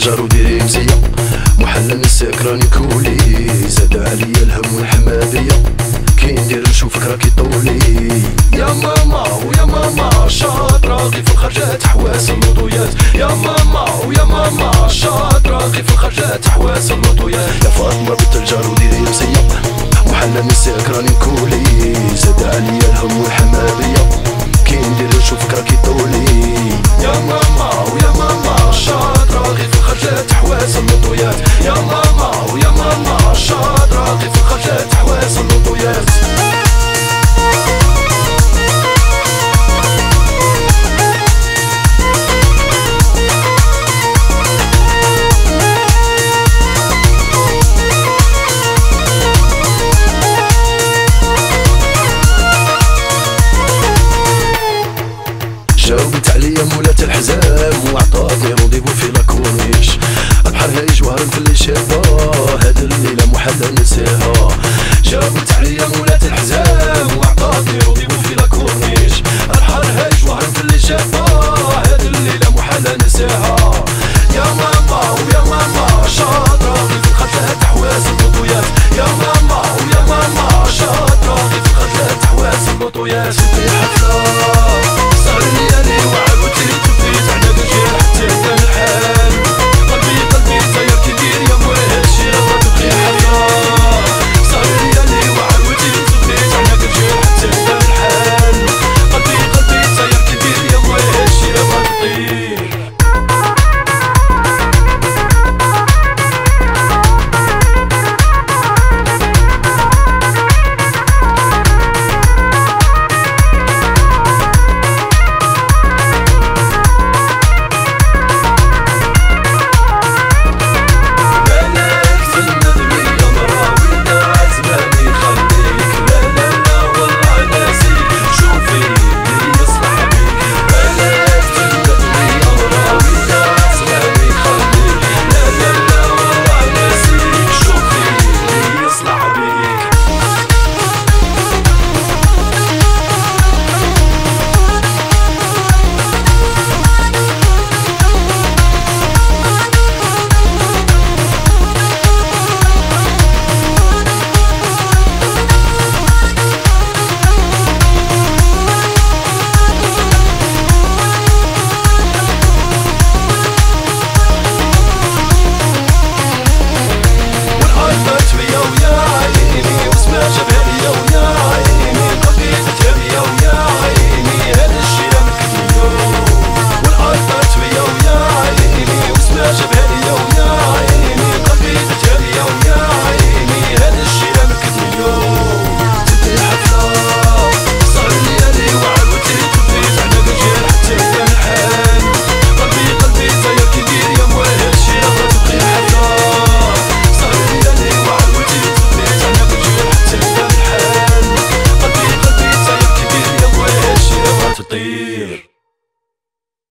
الجار وديري مزية محل نساك راني كولي. زاد عليا الهم والحمادية. كي ندير نشوفك راكي طولي. يا ماما ويا ماما شاط راقي في الخرجات حواس اللوطويات يا ماما ويا ماما شاط راقي في الخرجات حواس اللوطويات يا فاطمة بنت الجار وديري مزية محل نساك راني كولي. زاد عليا الهم والحمادية. كي ندير نشوفك راكي طولي. يا ماما ويا ماما شاط جاوبت عليا مولات الحزام وعطاتني rendez-vous في la corniche بحر هايج وهرم في اللي شافها هاد الليلة مو حدا نساها جاوبت عليا مولات الحزام وعطاتني rendez-vous في la corniche